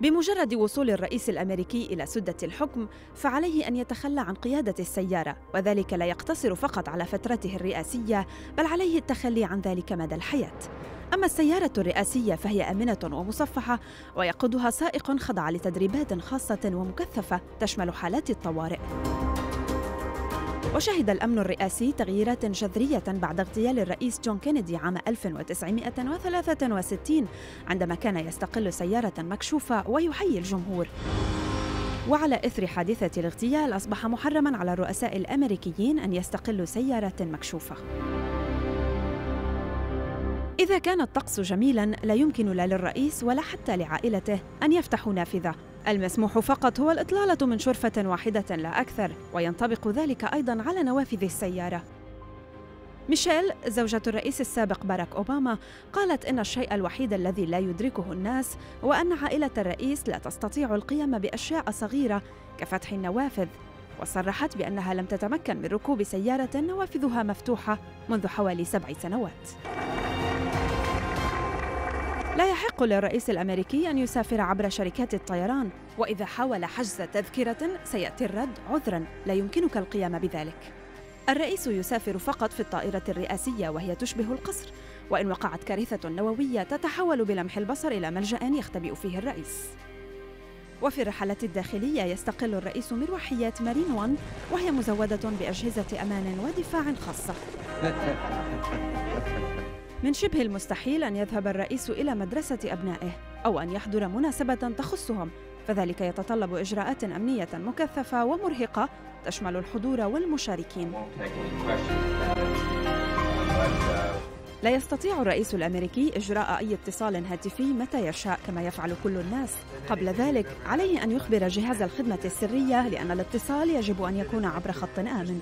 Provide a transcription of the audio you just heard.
بمجرد وصول الرئيس الأمريكي إلى سدة الحكم فعليه أن يتخلى عن قيادة السيارة وذلك لا يقتصر فقط على فترته الرئاسية بل عليه التخلي عن ذلك مدى الحياة. أما السيارة الرئاسية فهي آمنة ومصفحة ويقودها سائق خضع لتدريبات خاصة ومكثفة تشمل حالات الطوارئ. وشهد الأمن الرئاسي تغييرات جذرية بعد اغتيال الرئيس جون كينيدي عام 1963 عندما كان يستقل سيارة مكشوفة ويحيي الجمهور. وعلى إثر حادثة الاغتيال أصبح محرماً على الرؤساء الأمريكيين أن يستقلوا سيارات مكشوفة. إذا كان الطقس جميلاً لا يمكن لا للرئيس ولا حتى لعائلته أن يفتحوا نافذة. المسموح فقط هو الإطلالة من شرفة واحدة لا أكثر وينطبق ذلك أيضاً على نوافذ السيارة. ميشيل زوجة الرئيس السابق باراك أوباما قالت إن الشيء الوحيد الذي لا يدركه الناس هو أن عائلة الرئيس لا تستطيع القيام بأشياء صغيرة كفتح النوافذ وصرحت بأنها لم تتمكن من ركوب سيارة نوافذها مفتوحة منذ حوالي سبع سنوات. لا يحق للرئيس الأمريكي أن يسافر عبر شركات الطيران وإذا حاول حجز تذكرة سيأتي الرد عذرا لا يمكنك القيام بذلك. الرئيس يسافر فقط في الطائرة الرئاسية وهي تشبه القصر وإن وقعت كارثة نووية تتحول بلمح البصر إلى ملجأ يختبئ فيه الرئيس. وفي الرحلات الداخلية يستقل الرئيس مروحيات مارين وان وهي مزودة بأجهزة أمان ودفاع خاصة. من شبه المستحيل أن يذهب الرئيس إلى مدرسة أبنائه أو أن يحضر مناسبة تخصهم فذلك يتطلب إجراءات أمنية مكثفة ومرهقة تشمل الحضور والمشاركين. لا يستطيع الرئيس الأمريكي إجراء أي اتصال هاتفي متى يشاء كما يفعل كل الناس. قبل ذلك عليه أن يخبر جهاز الخدمة السرية لأن الاتصال يجب أن يكون عبر خط آمن.